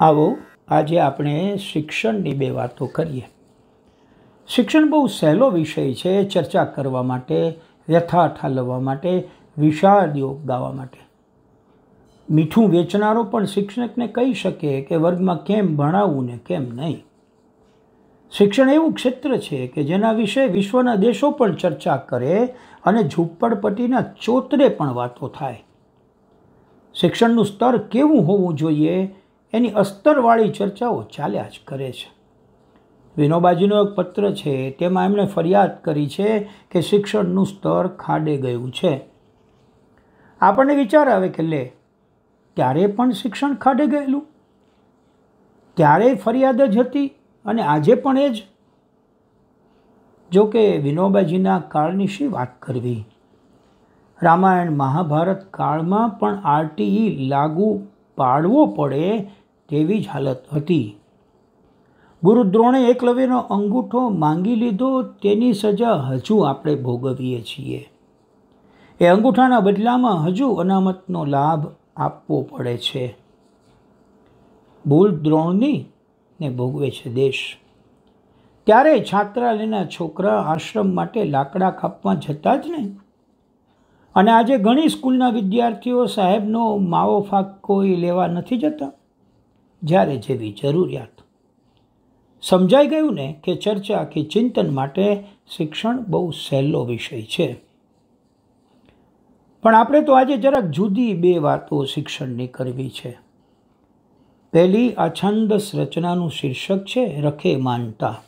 આવો, આજે આપણે શિક્ષણની બે વાતો કરીએ. શિક્ષણ બહુ સહેલો વિષય છે ચર્ચા કરવા માટે, વ્યથા ઠાલવવા માટે વિષાદીઓ ગાવા માટે. મીઠું વેચનારો પણ શિક્ષકને કહી શકે કે વર્ગમાં કેમ ભણાવવું ને કેમ નહીં. શિક્ષણ એવું ક્ષેત્ર છે કે જેના વિશે વિશ્વના દેશો પણ ચર્ચા કરે અને ઝૂંપડપટ્ટીના ચોતરે પણ વાતો થાય. શિક્ષણનું સ્તર કેવું હોવું જોઈએ એની અસ્તરવાળી ચર્ચાઓ ચાલ્યા જ કરે છે. વિનોબાજીનો એક પત્ર છે, તેમાં એમણે ફરિયાદ કરી છે કે શિક્ષણનું સ્તર ખાડે ગયું છે. આપણને વિચાર આવે કે લે ત્યારે પણ શિક્ષણ ખાડે ગયેલું? ત્યારે ફરિયાદ જ હતી અને આજે પણ એ જ? જો કે વિનોબાજીના કાળની શી વાત કરવી? રામાયણ મહાભારત કાળમાં પણ આરટીઈ લાગુ પાડવો પડે તેવી જ હાલત હતી. ગુરુદ્રોણે એકલવ્યનો અંગૂઠો માંગી લીધો, તેની સજા હજુ આપણે ભોગવીએ છીએ. એ અંગૂઠાના બદલામાં હજુ અનામતનો લાભ આપવો પડે છે. ભૂલ દ્રોણની ને ભોગવે છે દેશ. ત્યારે છાત્રાલયના છોકરા આશ્રમ માટે લાકડા કાપવા જતા જ ને અને આજે ઘણી સ્કૂલના વિદ્યાર્થીઓ સાહેબનો માવો ફાક કોઈ લેવા નથી જતા. જ્યારે જેવી જરૂરિયાત. સમજાઈ ગયું ને કે ચર્ચા કે ચિંતન માટે શિક્ષણ બહુ સહેલો વિષય છે. પણ આપણે તો આજે જરાક જુદી બે વાતો શિક્ષણની કરવી છે. પહેલી આ રચનાનું શીર્ષક છે, રખે માનતા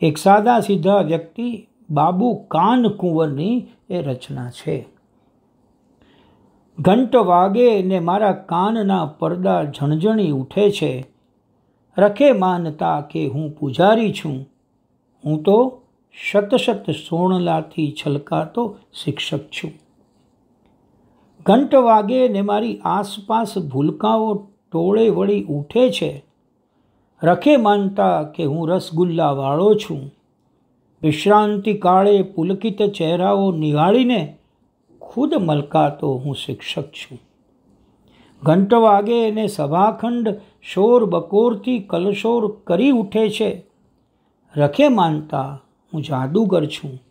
એક સાદા સીધા વ્યક્તિ બાબુ કાન કુંવરની એ રચના છે. ઘંટ વાગે ને મારા કાનના પડદા ઝણઝણી ઉઠે છે. રખે માનતા કે હું પૂજારી છું. હું તો શત શત સોણલાથી છલકાતો શિક્ષક છું. ઘંટ વાગે ને મારી આસપાસ ભૂલકાઓ ટોળે વળી ઉઠે છે. રખે માનતા કે હું રસગુલ્લાવાળો છું. વિશ્રાંતિ કાળે પુલકિત ચહેરાઓ નિહાળીને ખુદ મલકાતો હું શિક્ષક છું. ઘંટ વાગે એને સભાખંડ શોર બકોરથી કલશોર કરી ઉઠે છે. રખે માનતા હું જાદુગર છું.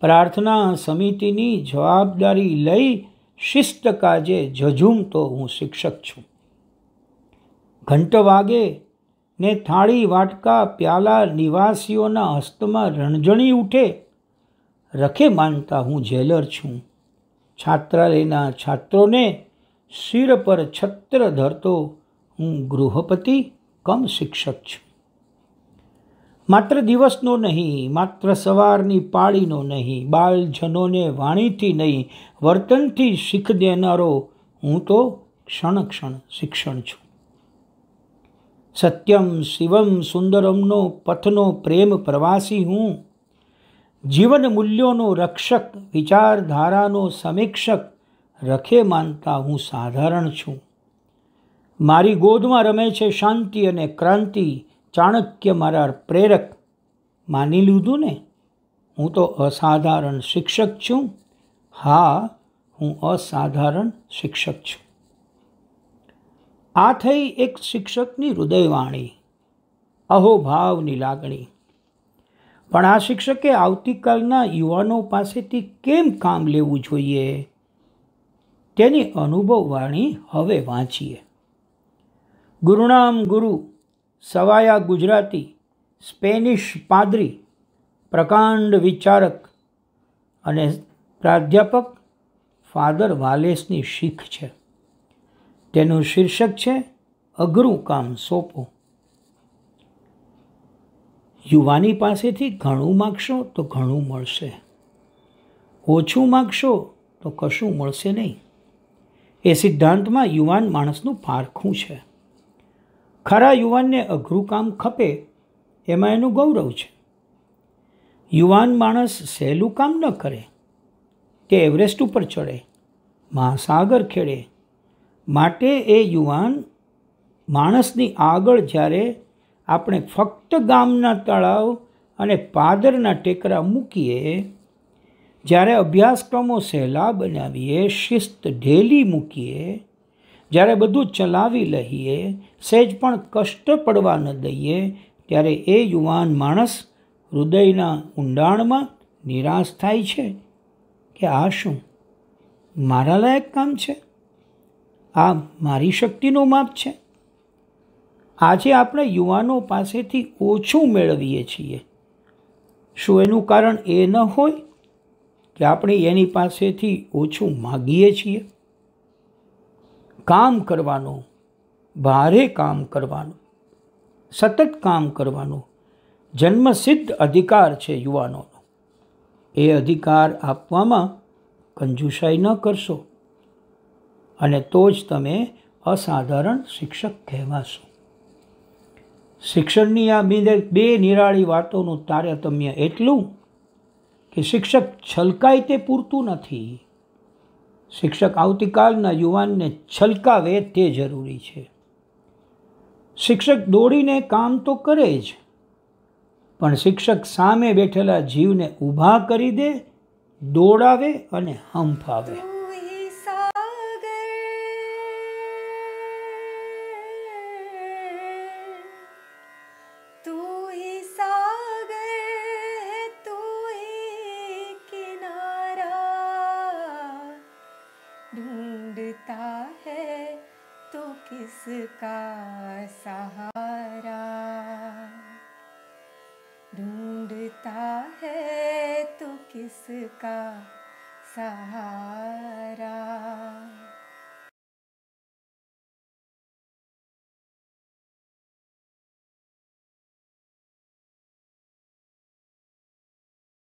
પ્રાર્થના સમિતિની જવાબદારી લઈ શિસ્ત કાજે ઝઝૂમતો હું શિક્ષક છું. ઘંટ વાગે ને થાળી, વાટકા, પ્યાલા, નિવાસીઓના હસ્તમાં રણઝણી ઉઠે. રખે માનતા હું જેલર છું. છાત્રાલયના છાત્રોને શિર પર છત્ર ધરતો હું ગૃહપતિ કમ શિક્ષક છું. માત્ર દિવસનો નહીં, માત્ર સવારની પાળીનો નહીં બાલજનોને વાણીથી નહીં, વર્તનથી શીખ દેનારો હું તો ક્ષણ ક્ષણ શિક્ષણ છું. સત્યમ શિવમ સુંદરમનો પથનો પ્રેમ પ્રવાસી હું. જીવન મૂલ્યોનો રક્ષક, વિચારધારાનો સમીક્ષક રખે માનતા હું સાધારણ છું. મારી ગોદમાં રમે છે શાંતિ અને ક્રાંતિ, ચાણક્ય મારા પ્રેરક. માની લીધું ને? હું તો અસાધારણ શિક્ષક છું. હા, હું અસાધારણ શિક્ષક છું. આ થઈ એક શિક્ષકની હૃદયવાણી, અહોભાવની લાગણી. પણ આ શિક્ષકે આવતીકાલના યુવાનો પાસેથી કેમ કામ લેવું જોઈએ? તેની અનુભવવાણી હવે વાંચીએ. ગુરુનામ ગુરુ, સવાયા ગુજરાતી, સ્પેનિશ પાદરી, પ્રકાંડ વિચારક અને પ્રાધ્યાપક ફાધર વાલેસની શીખ છે. તેનું શીર્ષક છે, અઘરું કામ સોંપો યુવાની પાસેથી ઘણું માગશો તો ઘણું મળશે. ઓછું માગશો તો કશું મળશે નહીં. એ સિદ્ધાંતમાં યુવાન માણસનું પારખું છે. ખરા યુવાનને અઘરું કામ ખપે એમાં એનું ગૌરવ છે. યુવાન માણસ સહેલું કામ ન કરે કે એવરેસ્ટ ઉપર ચડે, મહાસાગર ખેડે માટે એ યુવાન માણસની આગળ જ્યારે આપણે ફક્ત ગામના તળાવ અને પાદરના ટેકરા મૂકીએ, જ્યારે અભ્યાસક્રમો સહેલા બનાવીએ, શિસ્ત ઢેલી મૂકીએ, જ્યારે બધું ચલાવી લઈએ, સહેજ પણ કષ્ટ પડવા ન દઈએ, ત્યારે એ યુવાન માણસ હૃદયના ઊંડાણમાં નિરાશ થાય છે કે આ શું? મારા લાયક કામ છે? આ મારી શક્તિનો માપ છે. આજે આપણે યુવાનો પાસેથી ઓછું મેળવીએ છીએ. શું એનું કારણ એ ન હોય કે આપણે એની પાસેથી ઓછું માગીએ છીએ? કામ કરવાનું, ભારે કામ કરવાનું, સતત કામ કરવાનું જન્મસિદ્ધ અધિકાર છે યુવાનોનો. એ અધિકાર આપવામાં કંજુસાઈ ન કરશો. અને તો જ તમે અસાધારણ શિક્ષક કહેવાશો. શિક્ષણની આ બે નિરાળી વાતોનું તારતમ્ય એટલું કે શિક્ષક છલકાય તે પૂરતું નથી. શિક્ષક આવતીકાલના યુવાનને છલકાવે તે જરૂરી છે. શિક્ષક દોડીને કામ તો કરે જ, પણ શિક્ષક સામે બેઠેલા જીવને ઊભા કરી દે, દોડાવે અને હંફાવે. ढूंढता है तो किसका सहारा? ढूंढता है तो किसका सहारा?